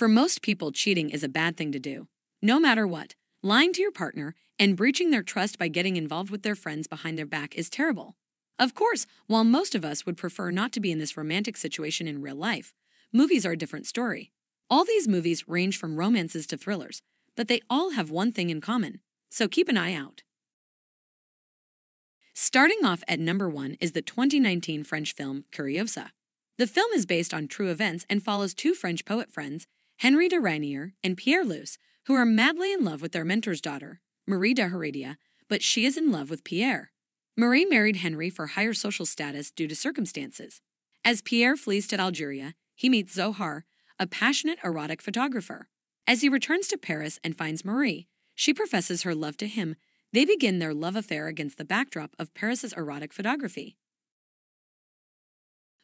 For most people, cheating is a bad thing to do. No matter what, lying to your partner and breaching their trust by getting involved with their friends behind their back is terrible. Of course, while most of us would prefer not to be in this romantic situation in real life, movies are a different story. All these movies range from romances to thrillers, but they all have one thing in common, so keep an eye out. Starting off at number one is the 2019 French film Curiosa. The film is based on true events and follows two French poet friends, Henri de Régnier and Pierre Luce, who are madly in love with their mentor's daughter, Marie de Heredia, but she is in love with Pierre. Marie married Henry for higher social status due to circumstances. As Pierre flees to Algeria, he meets Zohar, a passionate erotic photographer. As he returns to Paris and finds Marie, she professes her love to him. They begin their love affair against the backdrop of Paris's erotic photography.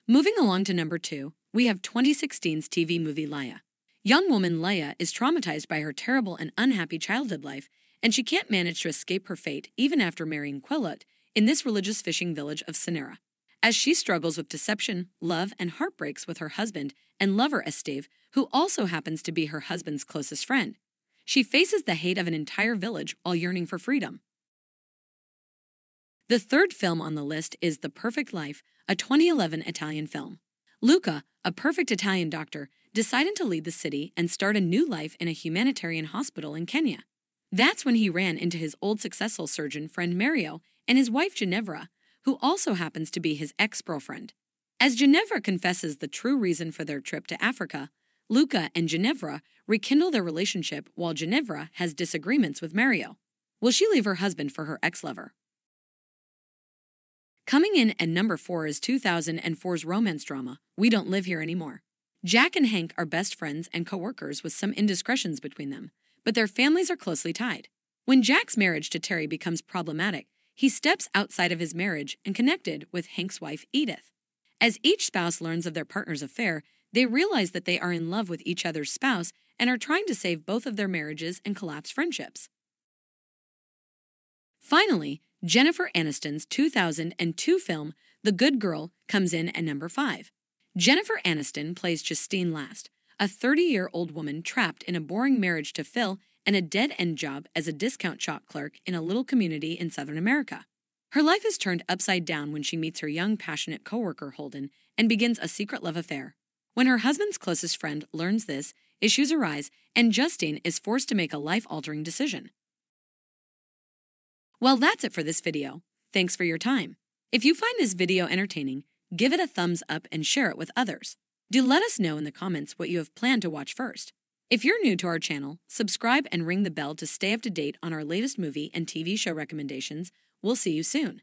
Moving along to number two, we have 2016's TV movie Laia. Young woman Laia is traumatized by her terrible and unhappy childhood life, and she can't manage to escape her fate even after marrying Quelot in this religious fishing village of Sinera. As she struggles with deception, love, and heartbreaks with her husband and lover Esteve, who also happens to be her husband's closest friend, she faces the hate of an entire village while yearning for freedom. The third film on the list is The Perfect Life, a 2011 Italian film. Luca, a perfect Italian doctor, decided to leave the city and start a new life in a humanitarian hospital in Kenya. That's when he ran into his old successful surgeon friend Mario and his wife Ginevra, who also happens to be his ex girlfriend. As Ginevra confesses the true reason for their trip to Africa, Luca and Ginevra rekindle their relationship while Ginevra has disagreements with Mario. Will she leave her husband for her ex lover? Coming in at number 4 is 2004's romance drama, We Don't Live Here Anymore. Jack and Hank are best friends and co workers with some indiscretions between them, but their families are closely tied. When Jack's marriage to Terry becomes problematic, he steps outside of his marriage and connected with Hank's wife, Edith. As each spouse learns of their partner's affair, they realize that they are in love with each other's spouse and are trying to save both of their marriages and collapse friendships. Finally, Jennifer Aniston's 2002 film, The Good Girl, comes in at number 5. Jennifer Aniston plays Justine Last, a 30 year old woman trapped in a boring marriage to Phil and a dead end job as a discount shop clerk in a little community in Southern America. Her life is turned upside down when she meets her young, passionate coworker Holden and begins a secret love affair. When her husband's closest friend learns this, issues arise, and Justine is forced to make a life altering decision. Well, that's it for this video. Thanks for your time. If you find this video entertaining, give it a thumbs up and share it with others. Do let us know in the comments what you have planned to watch first. If you're new to our channel, subscribe and ring the bell to stay up to date on our latest movie and TV show recommendations. We'll see you soon.